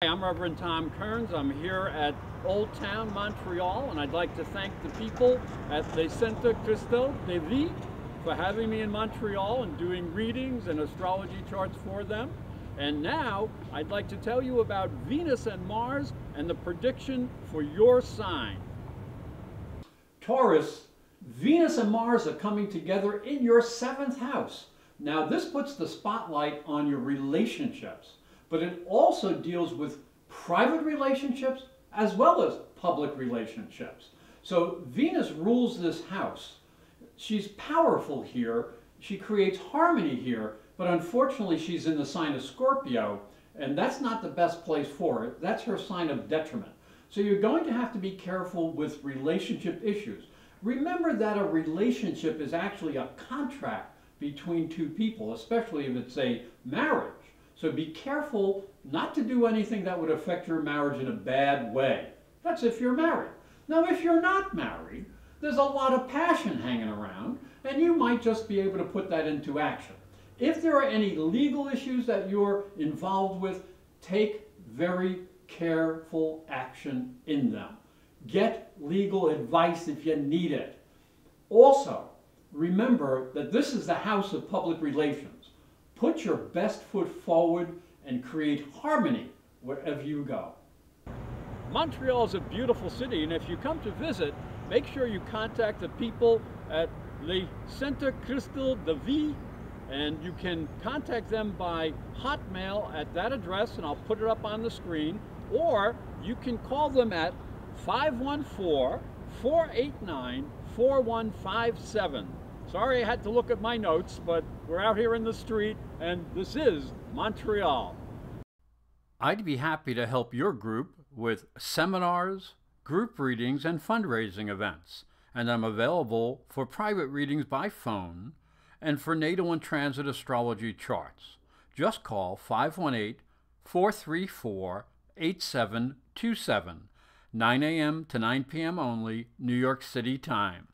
Hi, I'm Reverend Tom Kearns. I'm here at Old Town Montreal, and I'd like to thank the people at Le Centre Christo de Vie for having me in Montreal and doing readings and astrology charts for them. And now I'd like to tell you about Venus and Mars and the prediction for your sign. Taurus, Venus and Mars are coming together in your seventh house. Now this puts the spotlight on your relationships but it also deals with private relationships as well as public relationships. So Venus rules this house. She's powerful here. She creates harmony here, but unfortunately she's in the sign of Scorpio, and that's not the best place for it. That's her sign of detriment. So you're going to have to be careful with relationship issues. Remember that a relationship is actually a contract between two people, especially if it's a marriage. So be careful not to do anything that would affect your marriage in a bad way. That's if you're married. Now, if you're not married, there's a lot of passion hanging around, and you might just be able to put that into action. If there are any legal issues that you're involved with, take very careful action in them. Get legal advice if you need it. Also, remember that this is the house of public relations. Put your best foot forward and create harmony wherever you go. Montreal is a beautiful city, and if you come to visit, make sure you contact the people at Le Centre Christo de Vie, and you can contact them by hotmail at that address, and I'll put it up on the screen, or you can call them at 514 489 4157. Sorry I had to look at my notes, but we're out here in the street, and this is Montreal. I'd be happy to help your group with seminars, group readings, and fundraising events, and I'm available for private readings by phone and for natal and transit astrology charts. Just call 518 434 8727, 9 a.m. to 9 p.m. only, New York City time.